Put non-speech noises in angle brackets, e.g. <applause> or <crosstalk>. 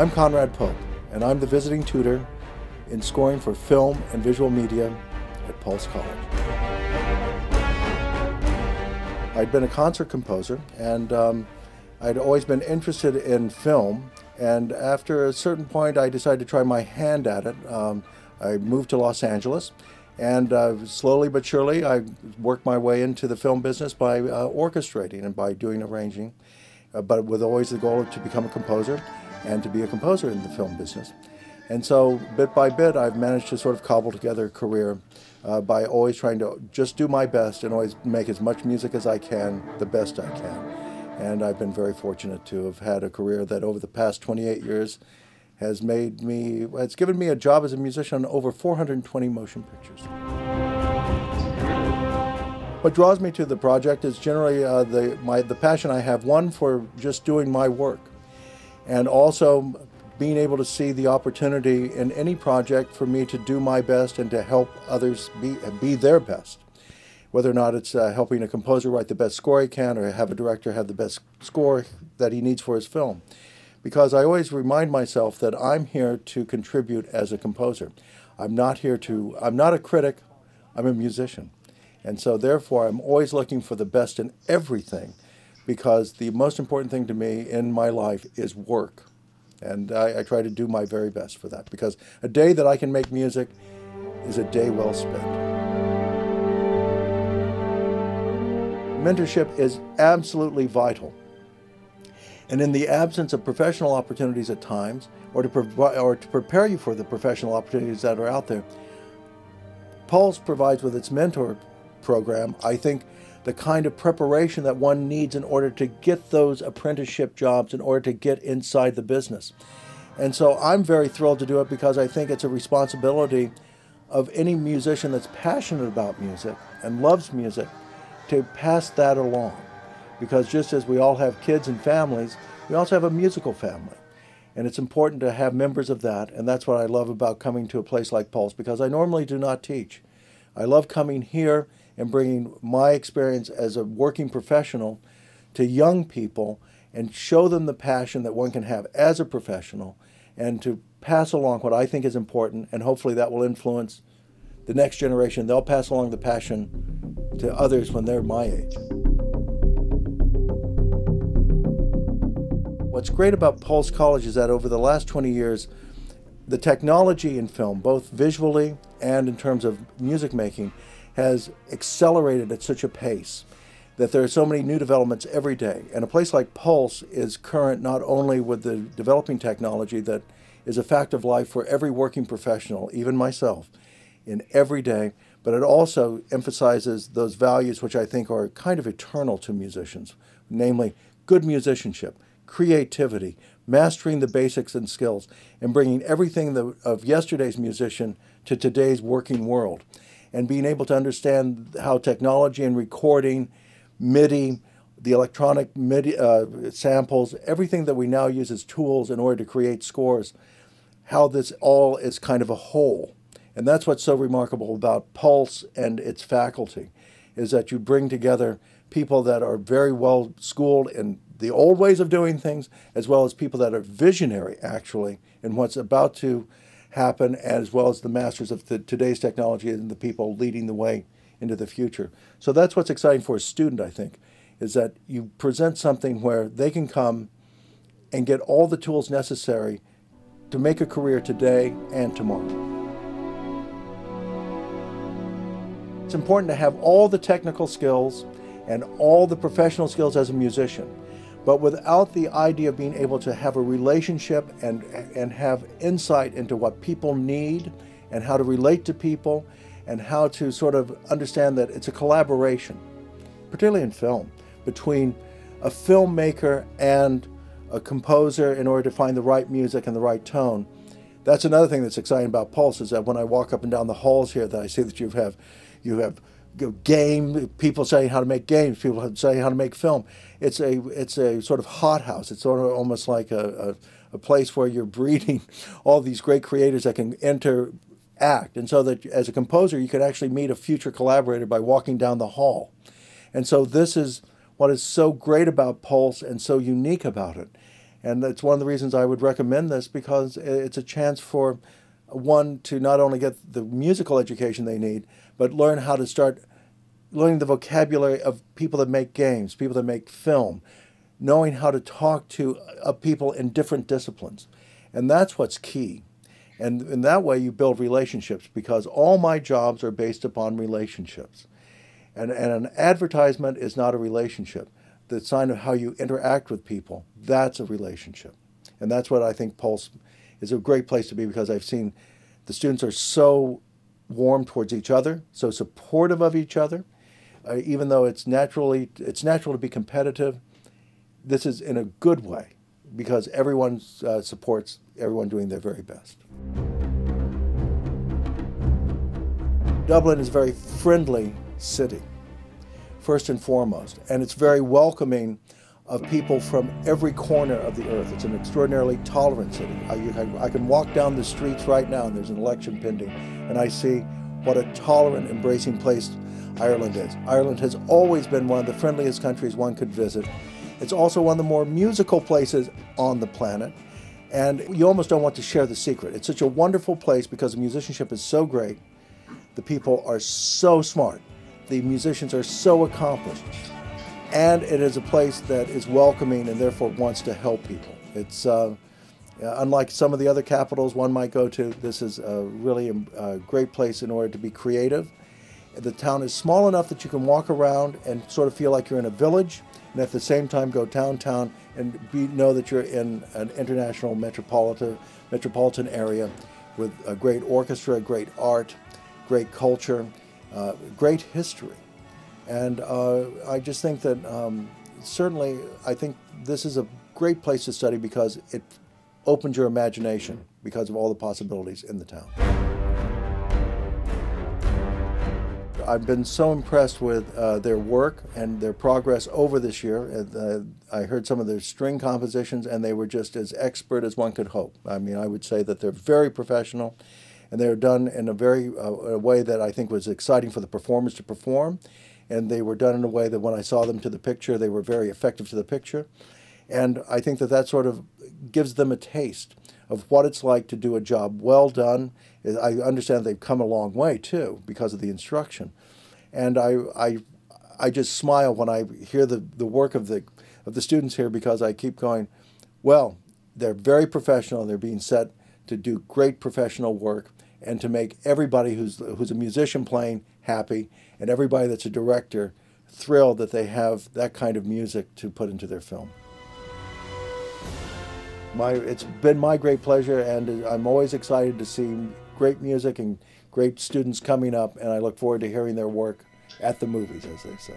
I'm Conrad Pope, and I'm the visiting tutor in scoring for film and visual media at Pulse College. I'd been a concert composer, and um, I'd always been interested in film. And after a certain point, I decided to try my hand at it. Um, I moved to Los Angeles, and uh, slowly but surely, I worked my way into the film business by uh, orchestrating and by doing arranging, uh, but with always the goal to become a composer and to be a composer in the film business. And so, bit by bit, I've managed to sort of cobble together a career uh, by always trying to just do my best and always make as much music as I can, the best I can. And I've been very fortunate to have had a career that over the past 28 years has made me, it's given me a job as a musician on over 420 motion pictures. What draws me to the project is generally uh, the, my, the passion I have, one, for just doing my work, and also being able to see the opportunity in any project for me to do my best and to help others be, be their best. Whether or not it's uh, helping a composer write the best score he can or have a director have the best score that he needs for his film. Because I always remind myself that I'm here to contribute as a composer. I'm not here to, I'm not a critic, I'm a musician. And so therefore I'm always looking for the best in everything because the most important thing to me in my life is work. And I, I, try to do my very best for that because a day that I can make music is a day well spent. Mentorship is absolutely vital. And in the absence of professional opportunities at times, or to, or to prepare you for the professional opportunities that are out there, Pulse provides with its mentor program, I think, the kind of preparation that one needs in order to get those apprenticeship jobs, in order to get inside the business. And so I'm very thrilled to do it because I think it's a responsibility of any musician that's passionate about music and loves music to pass that along. Because just as we all have kids and families, we also have a musical family. And it's important to have members of that. And that's what I love about coming to a place like Pulse because I normally do not teach. I love coming here and bringing my experience as a working professional to young people and show them the passion that one can have as a professional and to pass along what I think is important and hopefully that will influence the next generation. They'll pass along the passion to others when they're my age. What's great about Pulse College is that over the last 20 years, the technology in film, both visually and in terms of music making, has accelerated at such a pace that there are so many new developments every day. And a place like Pulse is current not only with the developing technology that is a fact of life for every working professional, even myself, in every day, but it also emphasizes those values which I think are kind of eternal to musicians, namely good musicianship, creativity, mastering the basics and skills, and bringing everything of yesterday's musician to today's working world and being able to understand how technology and recording, MIDI, the electronic MIDI uh, samples, everything that we now use as tools in order to create scores, how this all is kind of a whole. And that's what's so remarkable about Pulse and its faculty, is that you bring together people that are very well schooled in the old ways of doing things, as well as people that are visionary, actually, in what's about to happen, as well as the masters of the, today's technology and the people leading the way into the future. So that's what's exciting for a student, I think, is that you present something where they can come and get all the tools necessary to make a career today and tomorrow. It's important to have all the technical skills and all the professional skills as a musician but without the idea of being able to have a relationship and, and have insight into what people need and how to relate to people and how to sort of understand that it's a collaboration, particularly in film, between a filmmaker and a composer in order to find the right music and the right tone. That's another thing that's exciting about Pulse is that when I walk up and down the halls here, that I see that you have, you have game people saying how to make games people saying how to make film. It's a it's a sort of hothouse. It's sort of almost like a, a, a place where you're breeding <laughs> all these great creators that can enter act and so that as a composer you could actually meet a future collaborator by walking down the hall. And so this is what is so great about pulse and so unique about it. And it's one of the reasons I would recommend this because it's a chance for one to not only get the musical education they need, but learn how to start learning the vocabulary of people that make games, people that make film, knowing how to talk to uh, people in different disciplines. And that's what's key. And in that way, you build relationships because all my jobs are based upon relationships. And, and an advertisement is not a relationship. The sign of how you interact with people, that's a relationship. And that's what I think Pulse is a great place to be because I've seen the students are so warm towards each other, so supportive of each other. Uh, even though it's naturally it's natural to be competitive, this is in a good way because everyone uh, supports everyone doing their very best. Dublin is a very friendly city, first and foremost, and it's very welcoming of people from every corner of the earth. It's an extraordinarily tolerant city. I, I, can walk down the streets right now and there's an election pending, and I see what a tolerant, embracing place Ireland is. Ireland has always been one of the friendliest countries one could visit. It's also one of the more musical places on the planet. And you almost don't want to share the secret. It's such a wonderful place because the musicianship is so great. The people are so smart. The musicians are so accomplished. And it is a place that is welcoming and therefore wants to help people. It's uh, unlike some of the other capitals one might go to, this is a really a uh, great place in order to be creative. The town is small enough that you can walk around and sort of feel like you're in a village and at the same time go downtown and be, know that you're in an international metropolitan, metropolitan area with a great orchestra, great art, great culture, uh, great history. And uh, I just think that um, certainly I think this is a great place to study because it opens your imagination because of all the possibilities in the town. I've been so impressed with uh, their work and their progress over this year. Uh, I heard some of their string compositions, and they were just as expert as one could hope. I mean, I would say that they're very professional, and they're done in a very uh, a way that I think was exciting for the performers to perform, and they were done in a way that when I saw them to the picture, they were very effective to the picture, and I think that that sort of gives them a taste of what it's like to do a job well done. I understand they've come a long way too because of the instruction, and I, I, I just smile when I hear the, the work of the of the students here because I keep going, well, they're very professional. and They're being set to do great professional work and to make everybody who's who's a musician playing happy and everybody that's a director thrilled that they have that kind of music to put into their film. My, it's been my great pleasure, and I'm always excited to see great music and great students coming up, and I look forward to hearing their work at the movies, as they say.